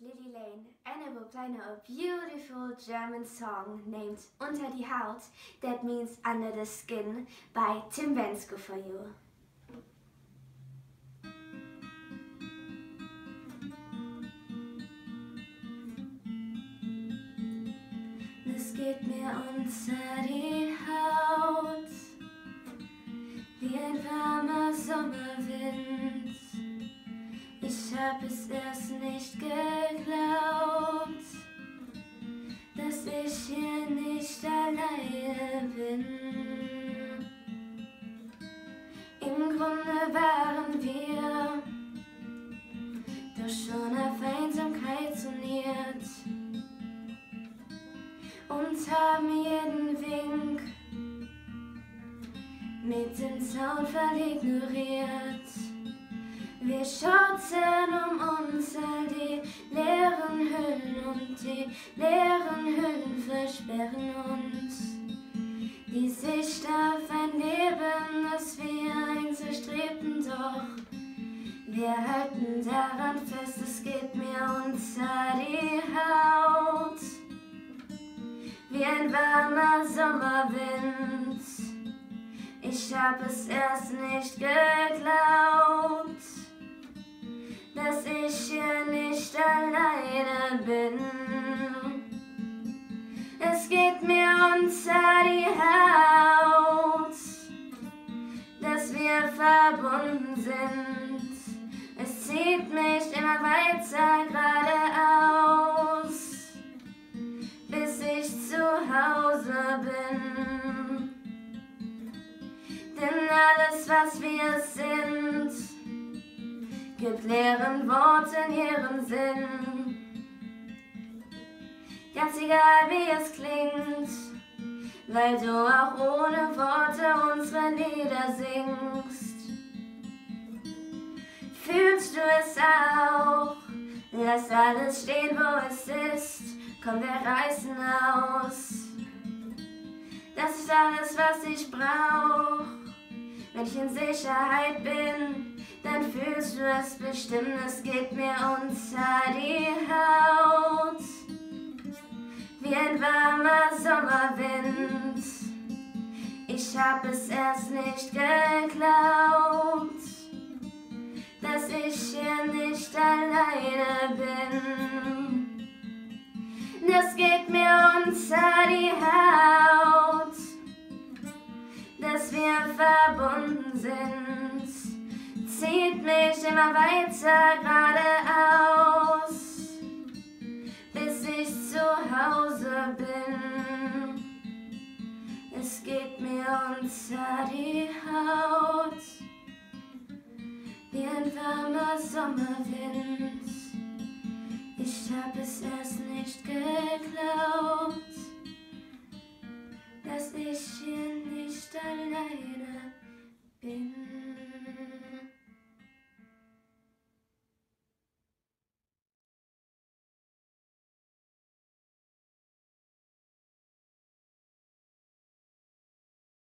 Lily Lane and I will play now a beautiful German song named Unter die Haut, that means Under the Skin, by Tim Bensko for you. Geht mir unter die Haut, wie ein warmer Sommerwind. Ich hab es erst nicht geglaubt, dass ich hier nicht alleine bin. Im Grunde waren wir doch schon auf Einsamkeit zuniert und haben jeden Wink mit dem Zaunfall ignoriert. Wir schauten und die leeren Hüllen versperren uns. Die Sicht auf ein Leben, das wir einst erstrebten, doch. Wir halten daran fest, es geht mir unter die Haut. Wie ein warmer Sommerwind. Ich hab es erst nicht geglaubt, dass ich hier alleine bin. Es geht mir unter die Haut, dass wir verbunden sind. Es zieht mich immer weiter geradeaus, bis ich zu Hause bin. Denn alles, was wir sind, gibt leeren Worten ihren Sinn. Ganz egal wie es klingt, weil du auch ohne Worte unsere Lieder singst. Fühlst du es auch? Lass alles stehen, wo es ist. Komm, wir reißen aus. Das ist alles, was ich brauch. Wenn ich in Sicherheit bin, dann fühlst du es bestimmt. Es geht mir unter die Haut. Wie ein warmer Sommerwind. Ich hab es erst nicht geglaubt, dass ich hier nicht alleine bin. Das geht mir unter die Haut, dass wir verbunden sind, mich immer weiter geradeaus, bis ich zu Hause bin. Es geht mir unter die Haut, wie ein warmer Sommerwind. Ich hab es erst nicht geglaubt, dass ich hier